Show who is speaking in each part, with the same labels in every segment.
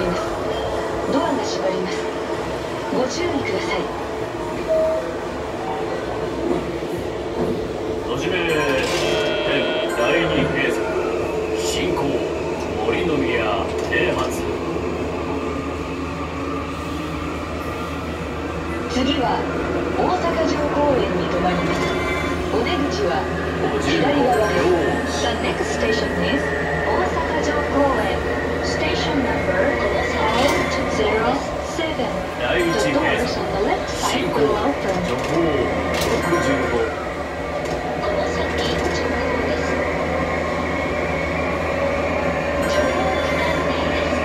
Speaker 1: ります。ドアが閉まります。ご注意ください。
Speaker 2: 閉じめ天第二フェーズ進行森の宮停発
Speaker 1: 次は大阪城公園に停まります。お出口は左側。です The next station is 大阪城公園 Station number 007
Speaker 2: 第一ゲー
Speaker 1: ト
Speaker 2: 進行徐行65
Speaker 1: この先徐行です徐行区間内です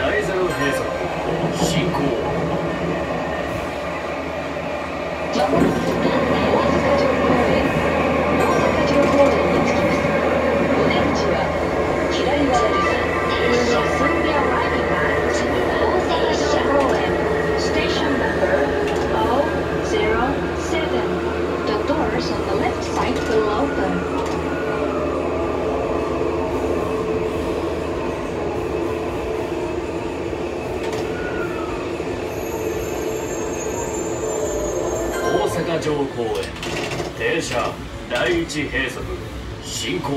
Speaker 2: 第ゼロフェーズ進行
Speaker 1: まもなく大阪城公園大阪城公園に着きますお出口は左側です We will soon be arriving at 大阪城公園 Station number 007 The doors on the left side will open
Speaker 2: 大阪城公園停車第一閉塞進行。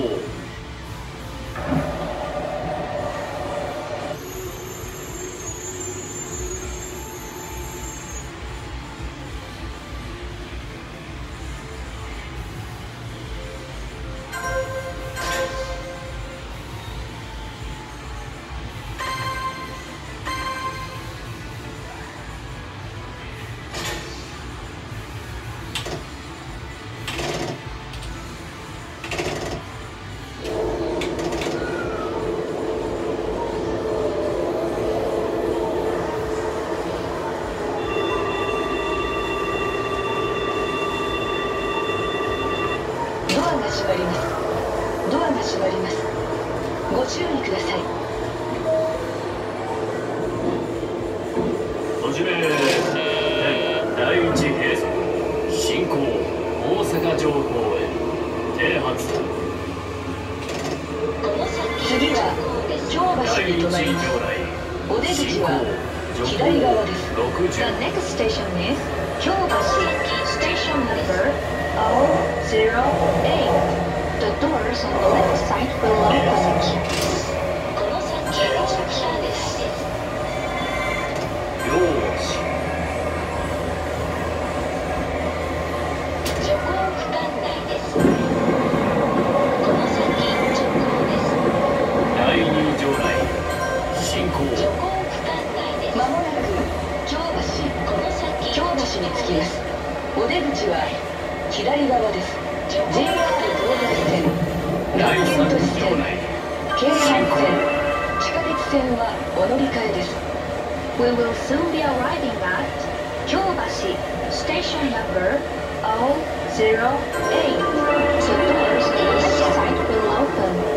Speaker 1: ドアが閉まります。ご注意ください。
Speaker 2: 閉じめ天第一閉塞進行大阪城公園停発。
Speaker 1: 次は京橋に停まりますお出口は左側です。
Speaker 2: 60
Speaker 1: The next station is 京橋 Station number 008 The doors on the left side will open この線京阪線地下鉄線はお乗り換えです We will soon be arriving at 京橋 Station number 008 The doors on the left side will open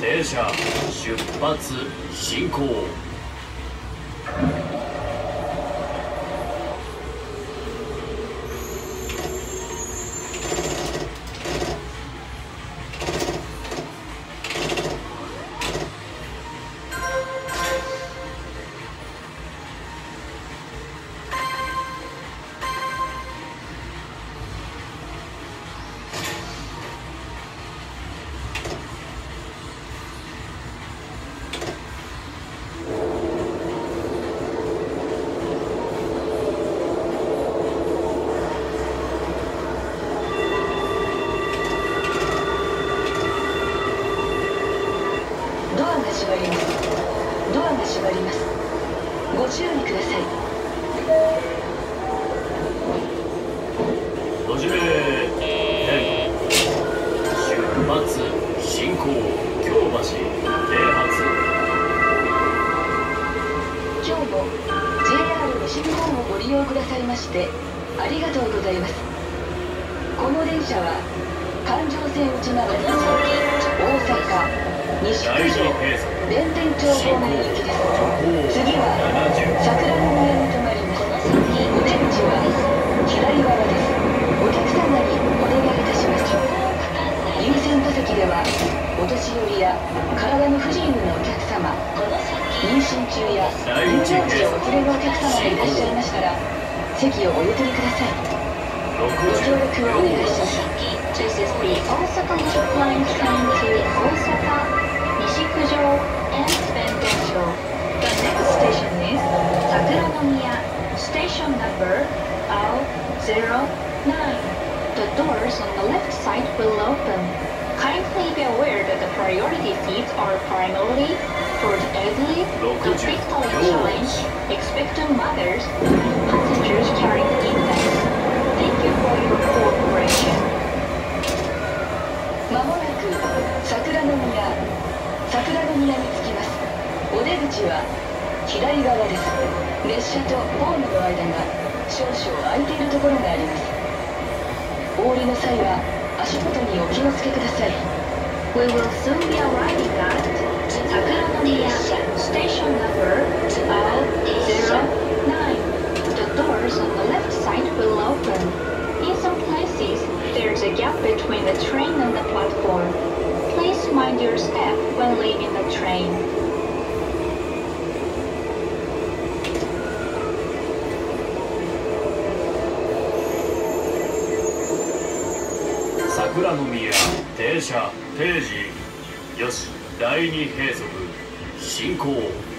Speaker 2: 停車出発進行。
Speaker 1: 閉まりますドアが閉まります。ご注意ください。
Speaker 2: 閉じめ出発進行。京橋停発
Speaker 1: 今日も JR 西日本をご利用くださいましてありがとうございます。この電車は環状線内回り大阪西九条弁天町方面行きです次は桜の宮に停まりますお出口は左側ですお客様にお願いいたします優先座席ではお年寄りや体の不自由なお客様妊娠中や乳幼児をお連れのお客様がいらっしゃいましたら席をお譲りください。ご協力をお願いします。
Speaker 3: This is the Osaka Hotline train to Osaka, Nishikujo, and.
Speaker 1: The next station is Sakuranomiya, station number L09. The doors on the left side will open. Kindly be aware that the priority seats are primarily for the elderly, the physically challenged, expectant mothers, は左側です。列車とホームの間が少々空いているところがあります。お降りの際は足元にお気をつけください。
Speaker 2: 桜の宮停車定時よし第二閉塞進行。